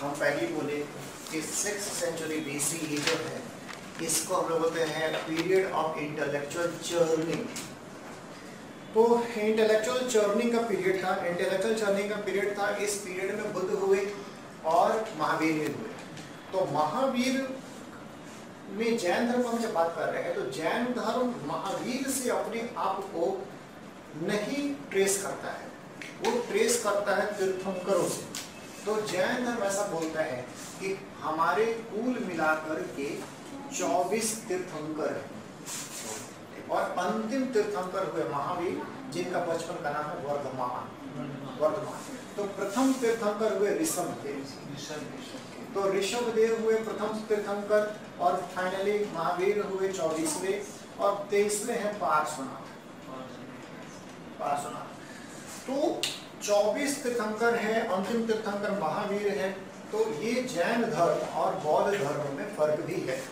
हम पहले बोले कि सिक्स सेंचुरी बीसी ये जो है, इसको हम लोग बोलते हैं पीरियड ऑफ़ इंटेलेक्चुअल जर्निंग तो इंटेलेक्चुअल जर्निंग का पीरियड था इंटेलेक्चुअल जर्निंग का पीरियड था, इस पीरियड में बुद्ध हुए और महावीर भी हुए. तो महावीर में जैन धर्म हम जब बात कर रहे हैं तो जैन धर्म महावीर से अपने आप को नहीं ट्रेस करता है. वो ट्रेस करता है तीर्थंकरों से. तो जैन धर्म ऐसा बोलता है कि हमारे कुल मिलाकर के 24 तीर्थंकर और अंतिम तीर्थंकर हुए महावीर, जिनका बचपन का नाम है वर्धमान। वर्धमान। तो प्रथम तीर्थंकर हुए ऋषभ देव। तो ऋषभ देव हुए प्रथम तीर्थंकर और फाइनली महावीर हुए चौबीसवे और तेईसवे हैं पार्श्वनाथ। पार्श्वनाथ। तो 24 तीर्थंकर है, अंतिम तीर्थंकर महावीर है। तो ये जैन धर्म और बौद्ध धर्म में फ़र्क भी है।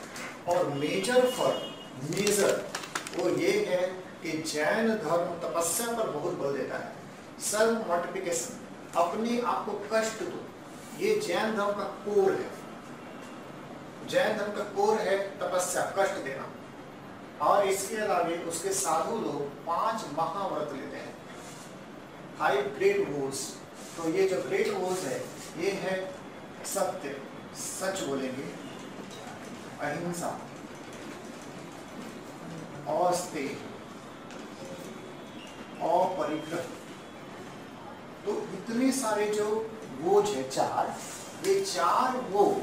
और मेजर फ़र्क, मेजर, वो ये है कि जैन धर्म तपस्या पर बहुत बल देता है। सेल्फ मल्टीप्लिकेशन अपने आप को कष्ट दो। ये जैन धर्म का कोर है। जैन धर्म का कोर है तपस्या, कष्ट देना। और इसके अलावे उसके साधु लोग पाँच महाव्रत लेते हैं। फाइव ग्रेट वोर्स तो ये जो ग्रेट वोर्स है, ये है सत्य। सच बोलेंगे। अहिंसा। अस्ते। अपरिग्रह। तो इतने सारे जो बोझ है, चार, ये चार वो,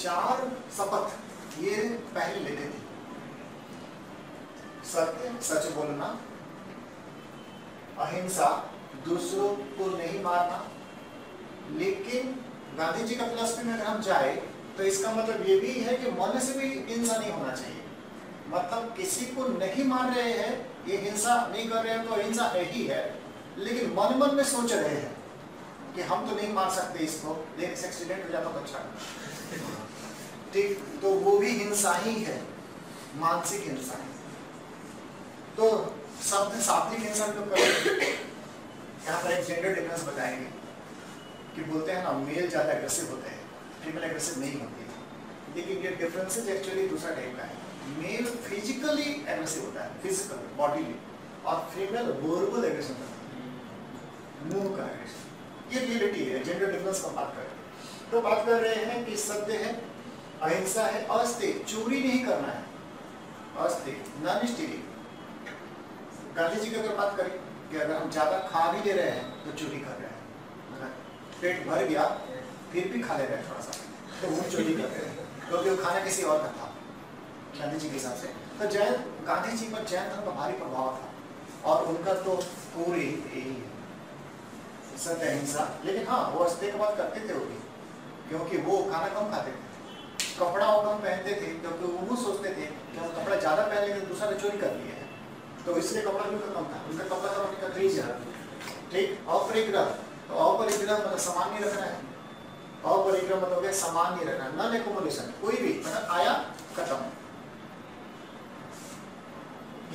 चार शपथ, ये पहले लेते थे। सत्य, सच बोलना। अहिंसा। दूसरों को नहीं मारना। लेकिन गांधी जी का फिलोसफी में अगर हम जाए तो इसका मतलब ये भी है कि मन से भी हिंसा नहीं होना चाहिए। मतलब किसी को नहीं मार रहे हैं, ये हिंसा नहीं कर रहे हैं तो हिंसा है ही है। लेकिन मन मन में सोच रहे हैं कि हम तो नहीं मार सकते इसको, लेकिन एक्सीडेंट हो जाता तो अच्छा। ठीक तो वो भी हिंसा ही है, मानसिक हिंसा। है तो शब्द सात्विक हिंसा तो करेंगे यहाँ पर एक जेंडर डिफरेंस बताएँगे कि बोलते हैं ना मेल ज़्यादा एग्रेसिव होते हैं फीमेल एग्रेसिव नहीं होती है। लेकिन ये डिफरेंसेज एक्चुअली दूसरा टाइप का है। मेल फिजिकली एग्रेसिव होता है फ़िज़िकल बॉडीली और फीमेल वर्बल एग्रेसिव होता है। मुँह का एग्रेसिव ये रियलिटी है जेंडर डिफरेंस का बात कर तो बात कर रहे हैं कि सत्य है, अहिंसा है अस्ते चोरी नहीं करना है। अस्ते नॉन स्टीलिंग गांधी जी की अगर बात करें कि अगर हम ज़्यादा खा भी ले रहे हैं तो चोरी कर रहे हैं। पेट भर गया, फिर भी खा ले रहे हैं थोड़ा सा। तो वो चोरी कर रहे हैं। क्योंकि वो खाना किसी और का था, गांधी जी के हिसाब से। तो जैन, गांधी जी पर जैन धर्म का भारी प्रभाव था। और उनका तो पूरी यही है। सत्य, अहिंसा। लेकिन हाँ वो अस्ते के बाद करते थे वो भी। क्योंकि वो खाना कम खाते थे। कपड़ा वो कम पहनते थे, क्योंकि वो सोचते थे कि हम कपड़ा ज़्यादा पहन लेंगे दूसरा ने चोरी कर लिया। तो इसलिए कपड़ा भी कम था उनका कपड़ा का उनका क्रेज है ठीक? अपरिग्रह। तो अपरिग्रह मतलब सामान्य रखना है। अपरिग्रह मतलब सामान्य रखना नॉन एकोमोडेशन कोई भी मतलब आया, खत्म।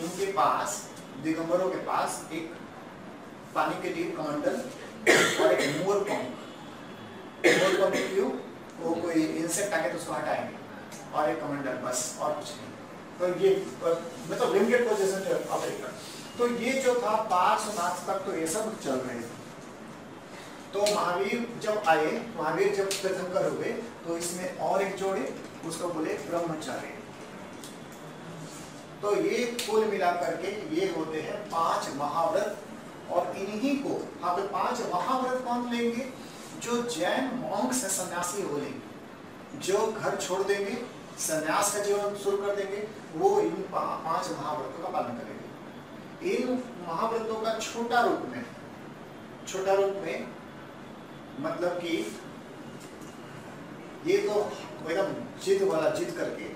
इनके पास, दिगंबरों के पास एक पानी के लिए कमंडल और एक मोर पंख मोर पंख क्यों? वो कोई इंसेक्ट आके तो उसको हटाएँगे। और एक कमंडल बस, और कुछ नहीं। ये मतलब लिमिटेड पोजीशन अमेरिका तो ये जो था पार्श्वनाथ तक तो ये सब चल रहे थे। तो महावीर जब आए, महावीर जब तीर्थंकर हुए तो इसमें और एक जोड़े, उसको बोले ब्रह्मचारी। तो ये कुल मिलाकर के ये होते हैं पाँच महाव्रत। और इन्हीं को हाँ पे पाँच महाव्रत कौन लेंगे? जो जैन मॉन्क्स सन्यासी हो लेंगे। जो घर छोड़ देंगे संन्यास का जीवन शुरू कर देंगे, वो इन पाँच महाव्रतों का पालन करेंगे। इन महाव्रतों का छोटा रूप में, छोटा रूप में मतलब कि ये तो एकदम जिद वाला जिद करके,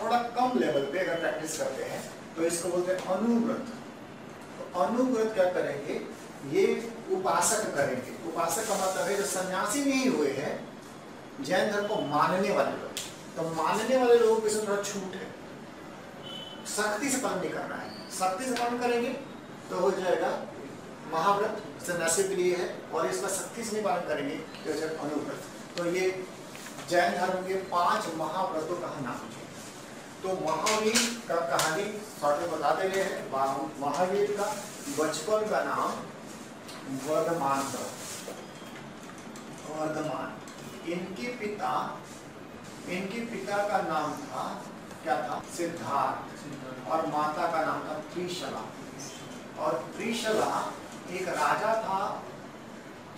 थोड़ा कम लेवल पे अगर प्रैक्टिस करते हैं तो इसको बोलते हैं अनुव्रत। तो अनुव्रत क्या करेंगे? ये उपासक करेंगे। उपासक का मतलब है जो सन्यासी नहीं हुए हैं, जैन धर्म को मानने वाले लोग। तो मानने वाले लोगों के थोड़ा छूट है। सख्ती से पालन नहीं करना है। सख्ती से पालन करेंगे तो हो जाएगा महाव्रत सन्यासी के लिए है, और इसका सख्ती से नहीं पालन करेंगे तो अनुव्रत। तो ये जैन धर्म के पाँच महाव्रतों का नाम है। तो महावीर का कहानी शॉर्ट में बता दे रहे हैं महावीर का बचपन का नाम वर्धमान था। वर्धमान। इनके पिता इनके पिता का नाम था क्या था? सिद्धार्थ। और माता का नाम था त्रिशला। और त्रिशला एक राजा था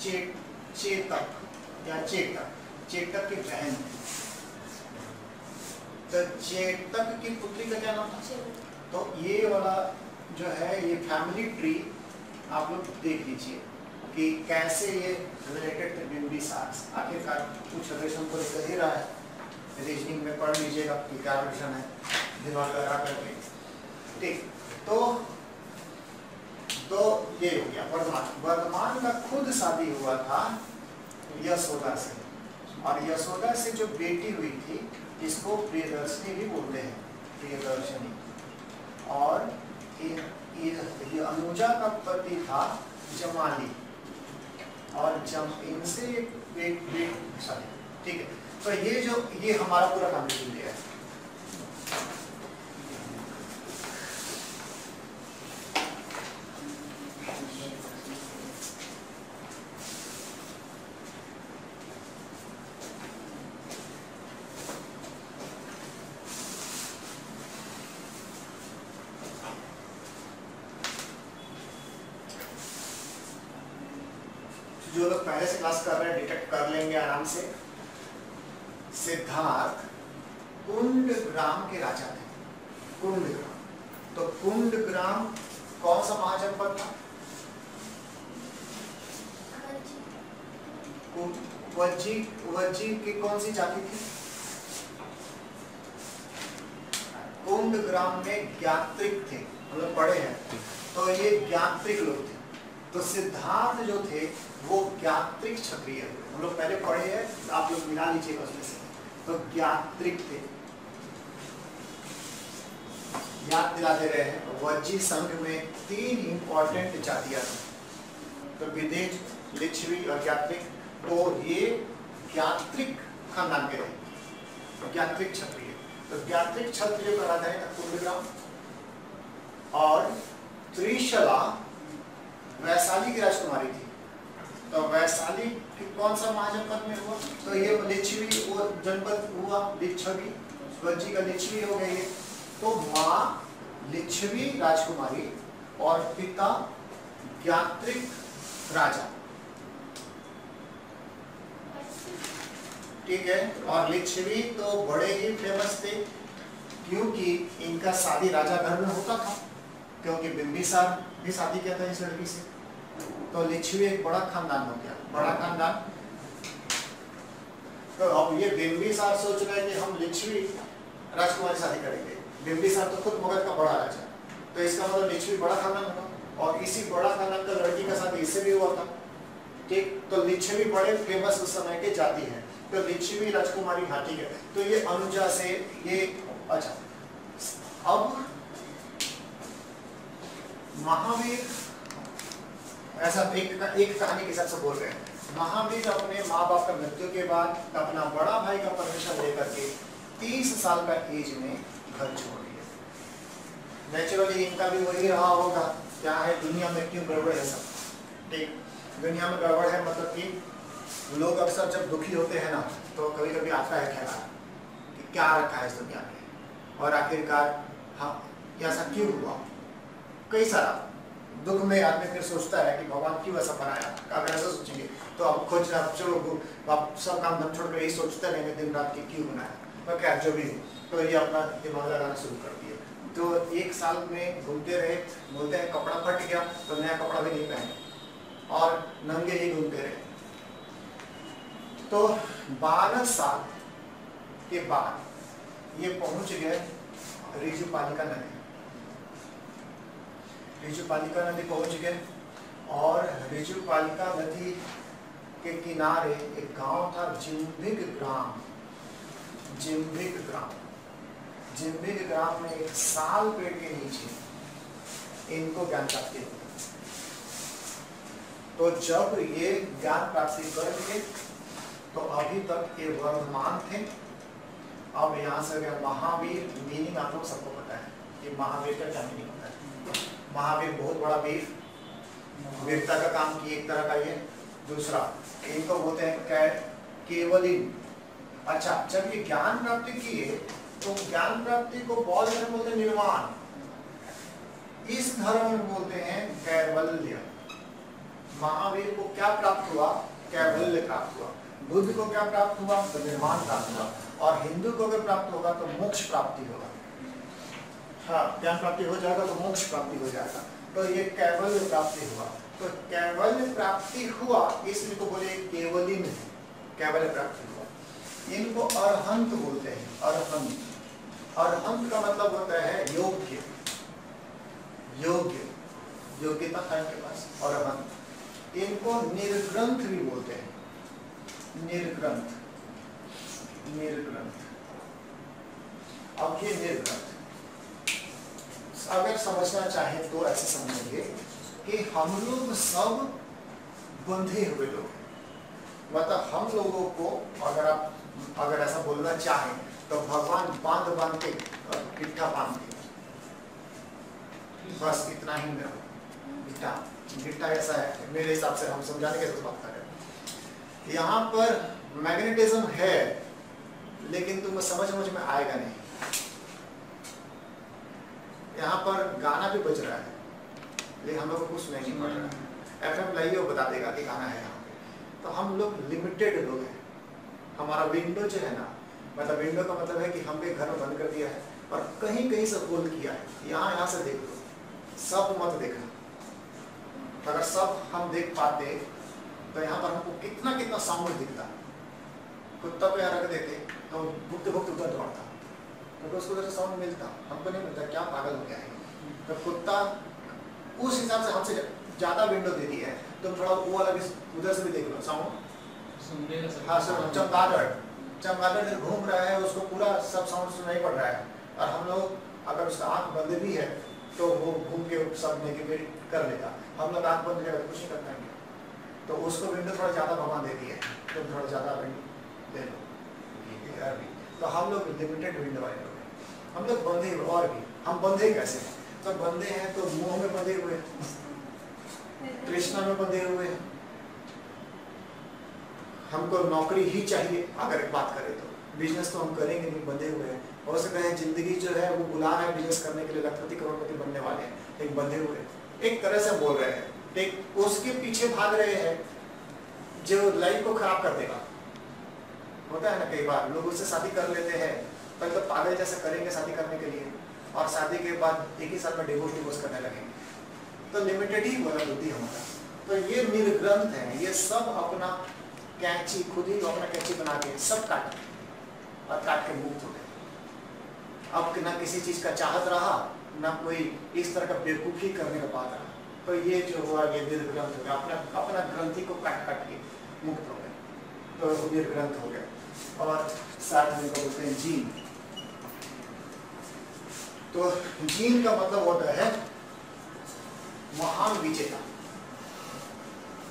चे, चेतक या चेतक। चेतक की बहन तो चेतक की पुत्री का क्या नाम था? तो ये वाला जो है ये फैमिली ट्री आप लोग देख लीजिए कि कैसे ये रिलेटेड थे आखिरकार कुछ रिलेशन को लेकर ही रहा है। रीजनिंग में पढ़ लीजिएगा कि क्या रिलेशन है, दिमाग लगा करके। ठीक तो तो ये हो गया वर्धमान वर्धमान का खुद शादी हुआ था यशोदा से। और यशोदा से जो बेटी हुई थी, इसको प्रियदर्शनी भी बोलते हैं, प्रियदर्शनी। और ये अनुजा का पति था जमाली। और जम, इनसे एक, सॉरी, ठीक है। तो ये जो, ये हमारा पूरा काम है जो लोग पहले से क्लास कर रहे हैं डिटेक्ट कर लेंगे आराम से। सिद्धार्थ कुंड ग्राम के राजा थे। कुंड ग्राम। तो कुंड ग्राम कौन सा महाजनपद था? वज्जी वज्जी की कौन सी जाति थी? कुंड ग्राम में ज्ञात्रिक थे। मतलब पढ़े हैं। तो ये ज्ञात्रिक लोग थे। तो सिद्धार्थ जो थे, वो ज्ञात्रिक क्षत्रिय हम लोग पहले पढ़े हैं, आप लोग मिला लीजिएगा उसमें से। तो ज्ञात्रिक थे। याद दिला दे रहे वज्जी संघ में तीन इंपॉर्टेंट जातियाँ थी। तो विदेश, लिच्छवी और ज्ञात्रिक तो ये ज्ञात्रिक खानदान के रहे ज्ञात्रिक क्षत्रिय। तो ज्ञात्रिक क्षत्रिय का राजा है कुंडग्राम और त्रिशला वैशाली की राजकुमारी थी। तो वैशाली कौन सा महाजनपद में हुआ? तो ये लिच्छवी वो जनपद हुआ, लिच्छवी। वज्जी का लिच्छवी हो गई तो माँ लिच्छवी राजकुमारी और पिता ज्ञात्रिक राजा। ठीक है, और लिच्छवी तो बड़े ही फ़ेमस थे, क्योंकि इनका शादी राजा घर में होता था, क्योंकि बिंबिसार भी शादी किया था इस लड़की से। तो लिच्छवी एक बड़ा खानदान हो गया, बड़ा खानदान। तो अब ये बिंबिसार सोच रहे हैं कि हम लिच्छवी राजकुमारी शादी करेंगे। बिंबिसार तो खुद मगध का बड़ा राजा तो इसका मतलब लिच्छवी बड़ा खानदान होगा। और इसी बड़ा खानदान का लड़की का शादी इससे भी हुआ था। ठीक? तो लिच्छवी बड़े फ़ेमस उस समय के जाति है। तो लिच्छवी राजकुमारी हाँ ठीक है तो ये अनुजा से ये अच्छा। अब महावीर ऐसा एक एक कहानी के हिसाब से बोल रहे हैं। महावीर अपने माँ बाप का मृत्यु के बाद अपना बड़ा भाई का परमिशन लेकर के तीस साल का एज में घर छोड़ दिया। नेचुरली इनका भी वही रहा होगा, क्या है, दुनिया में क्यों गड़बड़ है सब? ठीक, दुनिया में गड़बड़ है मतलब कि लोग अक्सर जब दुखी होते हैं ना तो कभी कभी आता है ख्याल कि क्या रखा है इस दुनिया में? और आखिरकार हाँ ऐसा क्यों हुआ? कई सारा दुख में आदमी फिर सोचता है कि भगवान क्यों ऐसा बनाया? अगर ऐसा सोचेंगे। तो आप खोज आप चलो आप सब काम धम छोड़ कर यही सोचते रहेंगे, दिन रात की क्यों बनाया? पर क्या, जो भी तो ये अपना दिमाग लगाना शुरू कर दिए तो एक साल में घूमते रहे, बोलते हैं, कपड़ा फट गया तो नया कपड़ा भी नहीं पहने। और नंगे ही घूमते रहे। तो बारह साल के बाद ये पहुँच गए रिजु पालिका नदी रिजु पालिका नदी पहुँच गए और रिजु पालिका नदी के किनारे एक गाँव था जिम्बिक ग्राम। जिम्बिक ग्राम। जिम्बिक ग्राम में एक साल पेड़ के नीचे इनको ज्ञान प्राप्ति तो जब ये ज्ञान प्राप्ति करके तो अभी तक ये वर्धमान थे। अब यहाँ से महावीर मीनिंग आप लोग सबको पता है। कि महावीर का क्या मीनिंग होता है। महावीर बहुत बड़ा वीर वीरता का काम की एक तरह का ये। दूसरा इनको बोलते हैं केवलिन अच्छा जब ये ज्ञान प्राप्ति किए तो ज्ञान प्राप्ति को बौद्ध धर्म बोलते निर्माण इस धर्म में बोलते हैं कैवल्य। महावीर को क्या प्राप्त हुआ? कैवल्य प्राप्त हुआ। बुद्ध को क्या प्राप्त हुआ? तो निर्माण प्राप्त हुआ। और हिंदू को अगर प्राप्त होगा तो मोक्ष प्राप्ति होगा। हाँ ज्ञान प्राप्ति हो जाएगा तो मोक्ष प्राप्ति हो जाएगा। तो ये कैवल्य प्राप्ति हुआ। तो कैवल्य प्राप्ति हुआ, इसलिए को बोले केवलिन कैवल्य प्राप्ति हुआ। इनको अरहंत बोलते हैं, अरहंत। अरहंत का मतलब होता है योग्य। योग्य। योग्यता है इनके पास, अरहंत। इनको निर्ग्रंथ भी बोलते हैं। निर्ग्रंथ। निर्ग्रंथ। अब ये निर्ग्रंथ। अगर समझना चाहे तो ऐसे समझेंगे कि हम लोग सब बंधे हुए लोग मतलब हम लोगों को अगर आप, अगर ऐसा बोलना चाहें तो भगवान बाँध बाँध के गिट्ठा बाँध के बस इतना ही मेरा गिट्ठा गिट्ठा ऐसा है मेरे हिसाब से हम समझाने के बात करें। यहाँ पर मैग्नेटिज्म है, लेकिन तुम्हें समझ समझ में आएगा नहीं। यहाँ पर गाना भी बज रहा है। लेकिन हम लोग को कुछ नहीं पड़ रहा है। एफ़ एम लाइए वो बता देगा कि गाना है यहाँ पे। तो हम लोग लिमिटेड लोग हैं। हमारा विंडो जो है ना मतलब विंडो का मतलब है कि हमने घर में बंद कर दिया है और कहीं कहीं से होल्ड किया है। यहाँ यहाँ से देख लो। सब मत देखना। अगर सब हम देख पाते तो यहाँ पर हमको कितना कितना साउंड दिखता। कुत्ता पे रख देते तो भुगते भुगते उधर दौड़ता। क्योंकि उसको उधर साउंड मिलता हमको नहीं मिलता क्या पागल हो गया है? तो कुत्ता उस हिसाब से हमसे ज़्यादा विंडो दे दी है तो थोड़ा वो वाला भी उधर से भी देख लो साउंड। हाँ सर चमगादड़ चमगादड़ घूम रहा है उसको पूरा सब साउंड सुनाई पड़ रहा है। और हम लोग अगर उसका आँख बंद भी है तो वो घूम के सब नेगेटिव कर लेगा। हम लोग आँख बंद करेगा कुछ नहीं कर पाएँगे। तो उसको विंडो थोड़ा ज़्यादा भगवान देती है तो थोड़ा ज़्यादा विंडो ले लो। तो हम लोग लिमिटेड विंडो हैं हम लोग बंधे हुए और भी। हम बंधे कैसे? हैं तो बंधे हैं तो मुँह में बंधे हुए कृष्णा में बंधे हुए हमको नौकरी ही चाहिए, अगर बात करें तो। बिज़नेस तो हम करेंगे नहीं बंधे हुए हैं। हो सकता है ज़िंदगी जो है, वो रहा है बिज़नेस करने के लिए, लखपति, करोड़पति बनने वाले हैं, लेकिन बंधे हुए एक तरह से बोल रहे हैं। एक उसके पीछे भाग रहे हैं, जो लाइफ को खराब कर देगा। होता है ना, कई बार लोग उससे शादी कर लेते हैं। पहले तो पागल जैसे करेंगे शादी करने के लिए। और शादी के बाद एक ही साल में डिवोर्स डिवोर्स करने लगेंगे। तो लिमिटेड ही बोला बुद्धि हमारा। तो ये निर्ग्रंथ है, ये सब अपना कैंची, खुद ही अपना कैंची बना के सब काट और काट के मुक्त हो गए। अब ना किसी चीज़ का चाहत रहा, ना कोई इस तरह का बेवकूफ़ी करने का बात रहा। तो ये जो हुआ, ये निर्ग्रंथ हो गया। अपना अपना ग्रंथि को काट काट के मुक्त हो गए। तो निर्ग्रंथ हो गया और साथ में बोलते हैं जीन तो जीन का मतलब होता है महान विजेता।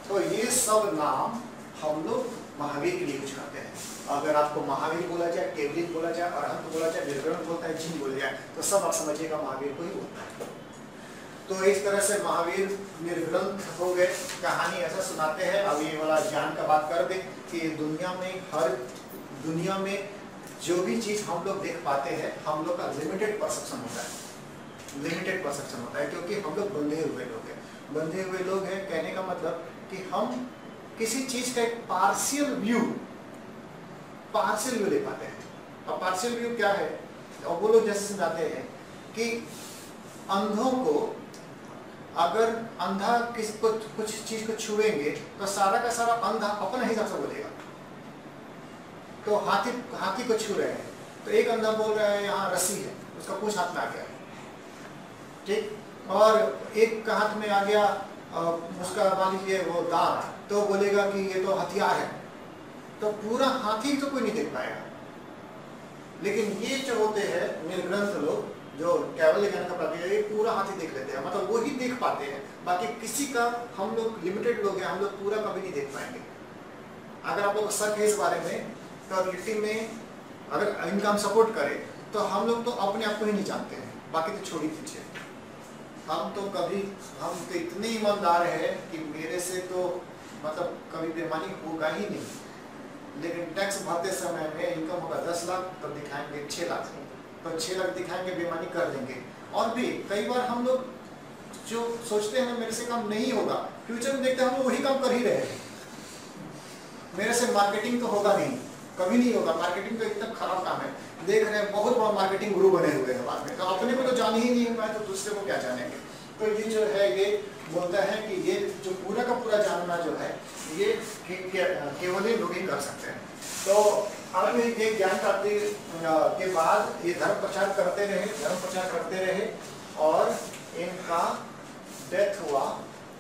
तो ये सब नाम हम लोग महावीर के लिए यूज़ करते हैं। अगर आपको महावीर बोला जाए केवलिन बोला जाए, अरहंत बोला जाए निर्ग्रंथ बोलता है, जिन बोला जाए तो सब आप समझिएगा महावीर को ही बोलता है। तो इस तरह से महावीर निर्ग्रंथ हो गए। कहानी ऐसा सुनाते हैं। अब ये वाला ज्ञान का बात कर दे कि दुनिया में हर दुनिया में जो भी चीज़ हम लोग देख पाते हैं, हम लोग का लिमिटेड परसेप्शन होता है। लिमिटेड परसेप्शन होता है, क्योंकि हम लोग बंधे हुए लोग हैं। बंधे हुए लोग हैं कहने का मतलब कि हम किसी चीज़ का एक पार्शियल व्यू पार्शियल व्यू ले पाते हैं। और पार्शियल व्यू क्या है? और वो लोग जैसे समझाते हैं कि अंधों को अगर अंधा किसी को कुछ चीज़ को छुएँगे तो सारा का सारा अंधा अपने हिसाब से बोलेगा। तो हाथी हाथी को छू रहे हैं। तो एक अंधा बोल रहा है, यहाँ रस्सी है। उसका पूछ हाथ में आ गया। ठीक? और एक का हाथ में आ गया उसका मान लीजिए वो दांत। तो बोलेगा कि ये तो हथियार है। तो पूरा हाथी तो कोई नहीं देख पाएगा। लेकिन ये जो होते हैं, निर्ग्रंथ लोग, जो कैवल ज्ञान का है, ये पूरा हाथी देख लेते हैं। मतलब वो ही देख पाते हैं। बाकी किसी का हम लोग लिमिटेड लोग हैं, हम लोग पूरा कभी नहीं देख पाएँगे। अगर आप लोग को शक है इस बारे में तो में अगर इनकम सपोर्ट करे तो हम लोग तो अपने आप को ही नहीं जानते हैं। बाकी तो छोड़ दीजिए। हम तो कभी, हम तो इतने ईमानदार है कि मेरे से तो मतलब कभी बेमानी होगा ही नहीं। लेकिन टैक्स भरते समय में इनकम होगा दस लाख तो दिखाएँगे छः लाख। तो छः लाख दिखाएँगे बेमानी कर देंगे। और भी कई बार हम लोग जो सोचते हैं मेरे से काम नहीं होगा फ्यूचर में देखते हैं हम वही काम कर ही रहे हैं। मेरे से मार्केटिंग तो होगा नहीं। कभी नहीं होगा। मार्केटिंग तो एकदम खराब काम है। देख रहे हैं, बहुत बड़ा मार्केटिंग गुरु बने हुए हैं बाद में। तो अपने को तो जान ही नहीं पाए तो दूसरे को क्या जानेंगे? तो ये जो है, ये बोलता है कि ये जो पूरा का पूरा जानना जो है, ये केवल ही लोग ही कर सकते हैं। तो अब ये ज्ञान प्राप्ति के बाद ये धर्म प्रचार करते रहे, धर्म प्रचार करते रहे और इनका डेथ हुआ।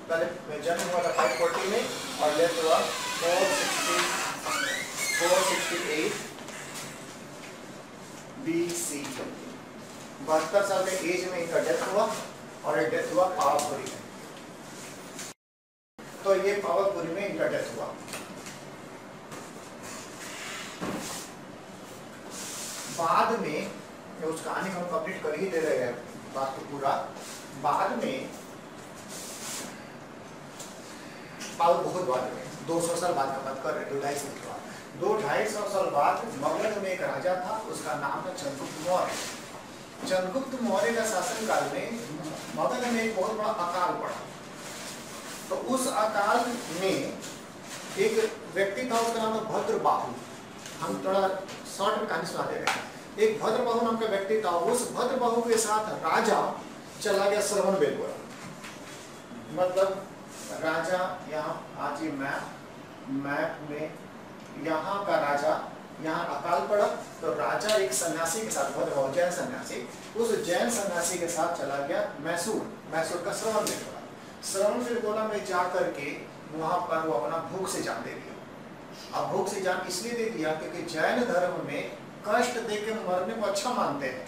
पहले जन्म हुआ था फाइव फोर्टी में और डेथ हुआ four sixty four sixty eight B C बहत्तर साल के एज में इनका डेथ हुआ और ये डेथ हुआ पावापुरी में। तो ये पावापुरी में इनका डेथ हुआ। बाद में उस कहानी को कंप्लीट कर ही दे रहे हैं, बात को पूरा। बाद में पावर बहुत बाद में 200 साल बाद का बात कर रहे दो ढाई साल के बाद दो ढाई सौ साल बाद मगध में एक राजा था, उसका नाम था चंद्रगुप्त मौर्य। चंद्रगुप्त मौर्य का शासन काल में मगध में एक बहुत बड़ा अकाल पड़ा। तो उस अकाल में एक व्यक्ति था, उसका नाम था भद्र बाहु हम थोड़ा शॉर्ट में कहानी सुना दे रहे एक भद्र बाहु नाम का व्यक्ति था, उस भद्र बाहु के साथ राजा चला गया श्रवण बेलगोरा मतलब राजा यहाँ आज ये मैप मैप में यहाँ का राजा, यहाँ अकाल पड़ा तो राजा एक सन्यासी के साथ भद्र बाहु जैन सन्यासी, उस जैन सन्यासी के साथ चला गया मैसूर मैसूर का श्रवण बेलगोरा श्रवण बेलगोला में जा करके वहाँ पर वो अपना भूख से जान दे दिया। अब भूख से जान इसलिए दे दिया क्योंकि जैन धर्म में कष्ट दे के मरने को अच्छा मानते हैं।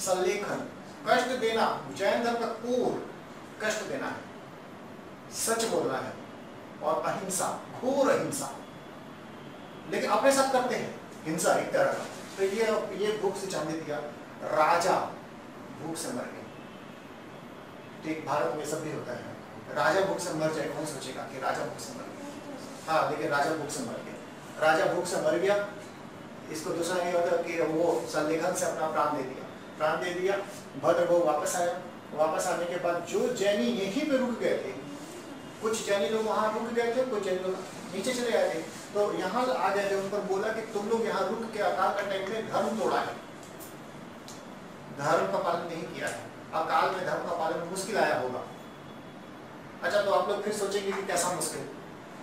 संलेखन, कष्ट देना, जैन धर्म का कोर, कष्ट देना है। सच बोलना है। और अहिंसा, घोर अहिंसा। लेकिन अपने साथ करते हैं। हिंसा एक तरह का। तो ये ये भूख से जान दे दिया। राजा भूख से मर गए ठीक भारत में सब भी होता है। राजा भूख से मर जाए, कौन सोचेगा कि राजा भूख से मर गया? हाँ लेकिन राजा भूख से मर गया। राजा भूख से मर गया। इसको दूसरा ये होता कि वो संलेखन से अपना प्राण दे दिया। प्राण दे दिया। भद्र वो वापस आया। वापस आने के बाद जो जैनी यहीं पे रुक गए थे, कुछ जैनी लोग वहाँ रुक गए थे, कुछ जैनी लोग नीचे चले आए थे। तो यहाँ आ गए थे, उन पर बोला कि तुम लोग यहाँ रुक के अकाल का टाइम में धर्म तोड़ा है। धर्म का पालन नहीं किया है। अकाल में धर्म का पालन मुश्किल आया होगा। अच्छा तो आप लोग फिर सोचेंगे कि कैसा मुश्किल?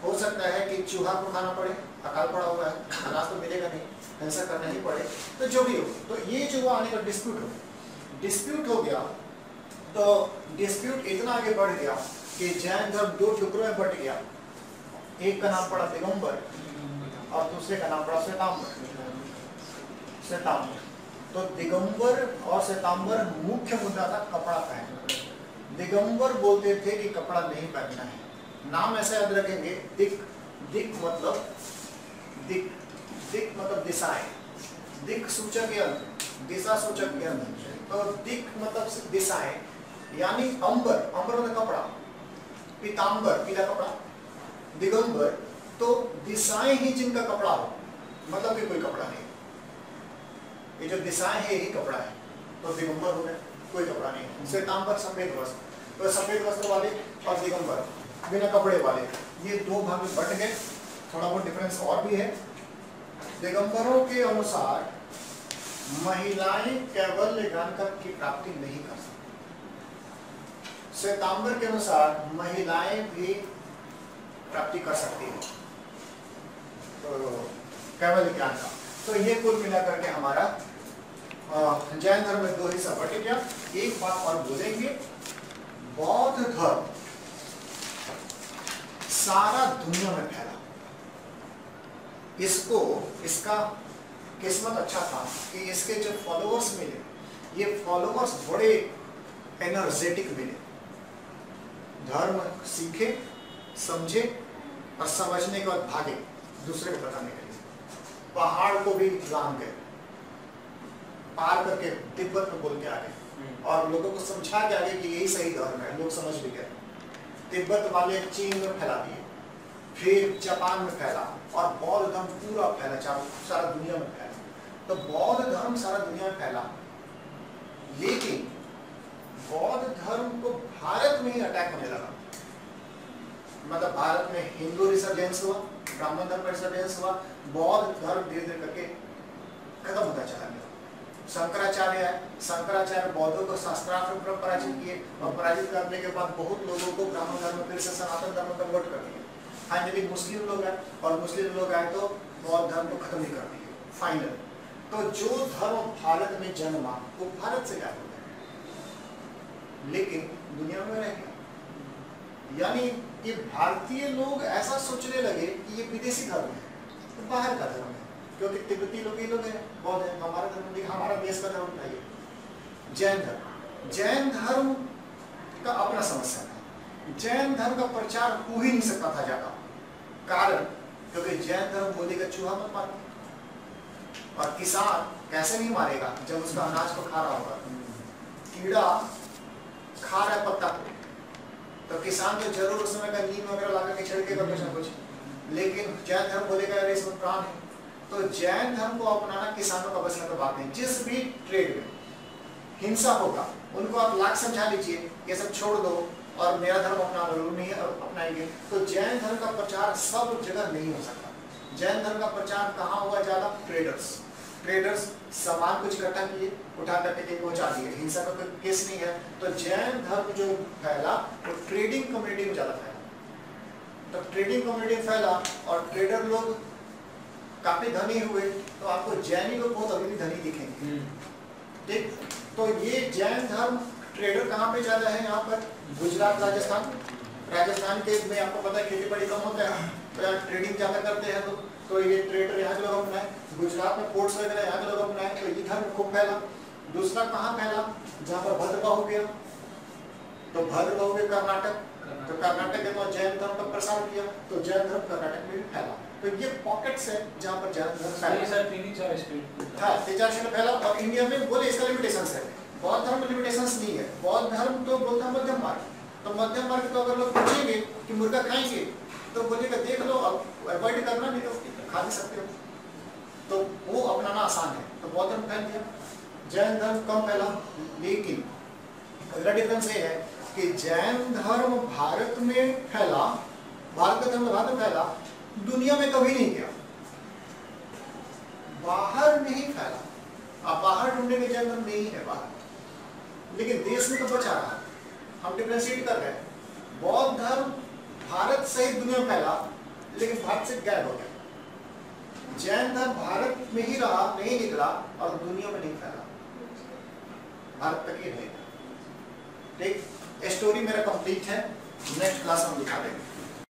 हो सकता है कि चूहा को खाना पड़े, अकाल पड़ा हुआ है, अनाज तो मिलेगा नहीं हिंसा करना ही पड़े तो जो भी हो। तो ये जो आने का डिस्प्यूट हो। डिस्प्यूट हो गया तो डिस्प्यूट इतना आगे बढ़ गया कि जैन धर्म दो टुकड़ों में बट गया। एक का नाम पड़ा दिगंबर और दूसरे का नाम पड़ा श्वेतांबर श्वेतांबर तो दिगंबर और श्वेतांबर मुख्य मुद्दा था कपड़ा पहनना। दिगंबर बोलते थे कि कपड़ा नहीं पहनना है। नाम ऐसा याद रखेंगे, दिक दिक मतलब दिक दिक मतलब दिशाएँ दिक सूचक यंत्र दिशा सूचक यंत्र तो दिक मतलब दिशाएँ यानी अंबर अंबर मतलब कपड़ा। पीताम्बर पीला कपड़ा। दिगंबर तो दिशाएँ ही जिनका कपड़ा हो मतलब कि कोई कपड़ा नहीं। ये जो दिशाएँ है यही कपड़ा है तो दिगंबर हो गए कोई कपड़ा नहीं। श्वेतांबर सफ़ेद वस्त्र तो सफ़ेद वस्त्र वाले और दिगंबर, बिना कपड़े वाले। ये दो भाग बट गए थोड़ा बहुत डिफरेंस और भी है। दिगंबरों के अनुसार, महिलाएँ केवल गानकर की प्राप्ति नहीं कर सकती। श्वेतांबर के अनुसार, महिलाएँ भी प्राप्ति कर सकती है। तो केवल ज्ञान का। तो ये कुल मिलाकर के हमारा जैन धर्म में दो हिस्सा बटे गया एक बात और बोलेंगे, बौद्ध धर्म सारा दुनिया में फैला। इसको, इसका किस्मत अच्छा था कि इसके जो फॉलोअर्स मिले, ये फॉलोअर्स बड़े एनर्जेटिक मिले। धर्म सीखे समझे और समझने के बाद भागे दूसरे को बताने के लिए। पहाड़ को भी लांग गए। पार करके तिब्बत में बोल के आ गए और लोगों को समझा के आगे कि यही सही धर्म है लोग समझ भी गए। तिब्बत वाले चीन में फैला दिए फिर जापान में फैला और बौद्ध धर्म पूरा फैला चारों सारा दुनिया में फैला। तो बौद्ध धर्म सारा दुनिया में फैला। लेकिन बौद्ध धर्म को भारत में ही अटैक होने लगा। मतलब भारत में हिंदू रिसर्जेंस हुआ, ब्राह्मण धर्म रिसर्जेंस हुआ, बौद्ध धर्म धीरे धीरे करके खत्म होता चला गया। शंकराचार्य है, शंकराचार्य बौद्धों को शास्त्रार्थ में पराजित किए और पराजित करने के बाद बहुत लोगों को ब्राह्मण धर्म फिर से सनातन धर्म कन्वर्ट कर दिए फाइनली मुस्लिम लोग आए और मुस्लिम लोग आए तो बौद्ध धर्म को खत्म ही कर दिए फाइनल तो जो धर्म भारत में जन्मा, वो भारत से गायब हो गया। लेकिन दुनिया में रह गया। यानी ये भारतीय लोग ऐसा सोचने लगे कि ये विदेशी धर्म है तो बाहर का धर्म है, क्योंकि तिब्बती लोग ये लोग हैं, बौद्ध है, हमारा धर्म नहीं, हमारा देश का धर्म चाहिए जैन धर्म। जैन धर्म का अपना समस्या था जैन धर्म का प्रचार हो ही नहीं सकता था ज़्यादा। कारण, क्योंकि जैन धर्म बोलेगा चूहा मत मारो। और किसान कैसे नहीं मारेगा जब उसका अनाज को खा रहा होगा? कीड़ा खा रहा है पत्ता। को तो किसान तो ज़रूर उस समय का नीम वगैरह ला के छिड़केगा कुछ ना कुछ। लेकिन जैन धर्म बोलेगा, अरे, इसमें प्राण है। तो जैन धर्म को अपनाना किसानों का बस में तो बात नहीं जिस भी ट्रेड में हिंसा होगा, उनको आप लाख समझा लीजिए, ये सब छोड़ दो और मेरा धर्म अपना ज़रूर नहीं, अपनाएँगे। तो जैन धर्म का प्रचार सब जगह नहीं हो सकता। जैन धर्म का प्रचार कहाँ हुआ? ज़्यादा ट्रेडर्स ट्रेडर्स सामान कुछ इकट्ठा किए उठा करके कहीं पहुँचा दिए। हिंसा का कोई केस नहीं है। तो जैन धर्म जो फैला वो ट्रेडिंग कम्युनिटी में ज़्यादा फैला। तो ट्रेडिंग कम्युनिटी में फैला और ट्रेडर लोग काफ़ी धनी हुए तो आपको जैनी लोग बहुत अभी भी धनी दिखेंगे। ठीक? तो ये जैन धर्म ट्रेडर कहाँ पे ज़्यादा है यहाँ पर? गुजरात राजस्थान? राजस्थान के में आपको पता है खेती बाड़ी कम होता है तो ट्रेडिंग ज़्यादा करते हैं तो तो ये ट्रेडर यहाँ के लोग अपनाए गुजरात में पोर्ट्स वगैरह यहाँ के लोग अपनाए तो ये धर्म खूब फैला। दूसरा कहाँ फैला? जहाँ पर भद्रबाहु गया। तो भद्रबाहु के कर्नाटक। तो कर्नाटक के तो जैन धर्म का प्रसार किया तो जैन धर्म कर्नाटक में भी फैला। तो ये पॉकेट्स है जहाँ पर जैन धर्म फैला। हाँ तीन चार क्षेत्र फैला और इंडिया में बोले इसका लिमिटेशन है। बौद्ध धर्म लिमिटेशन नहीं है। बौद्ध धर्म तो बोलता है मध्यम मार्ग। तो मध्यम मार्ग तो अगर लोग पूछेंगे कि मुर्गा खाएँगे तो बोलेगा देख लो अब अवॉइड करना नहीं तो खा भी सकते हो तो वो अपनाना आसान है तो बौद्ध धर्म फैल गया जैन धर्म कम फैला, लेकिन अगला डिफरेंस ये है कि जैन धर्म भारत में फैला, भारत का धर्म भारत में फैला, दुनिया में कभी नहीं गया। बाहर नहीं फैला। अब बाहर ढूँढने के जैन धर्म नहीं है बाहर। लेकिन देश में तो बचा रहा हम डिफ्रेंशिएट कर रहे हैं। बौद्ध धर्म भारत सहित दुनिया में फैला, लेकिन भारत से गायब हो गया। जैन धर्म भारत में ही रहा, नहीं निकला और दुनिया में नहीं फैला। भारत तक ही रहेगा ठीक स्टोरी मेरा कंप्लीट है। नेक्स्ट क्लास हम दिखा देंगे।